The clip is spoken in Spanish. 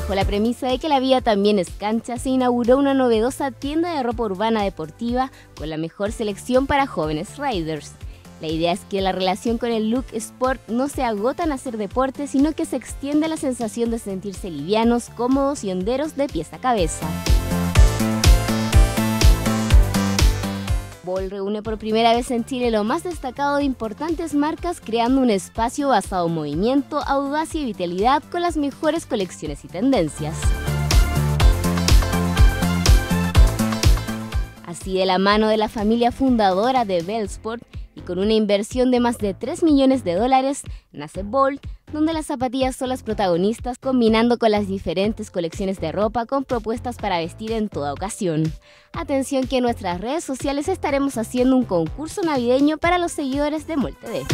Bajo la premisa de que la vida también es cancha, se inauguró una novedosa tienda de ropa urbana deportiva con la mejor selección para jóvenes riders. La idea es que la relación con el look sport no se agota en hacer deporte, sino que se extiende la sensación de sentirse livianos, cómodos y honderos de pies a cabeza. Reúne por primera vez en Chile lo más destacado de importantes marcas creando un espacio basado en movimiento, audacia y vitalidad con las mejores colecciones y tendencias. Así de la mano de la familia fundadora de Bellsport y con una inversión de más de 3 millones de dólares, nace Bolt, donde las zapatillas son las protagonistas, combinando con las diferentes colecciones de ropa con propuestas para vestir en toda ocasión. Atención que en nuestras redes sociales estaremos haciendo un concurso navideño para los seguidores de MolTV.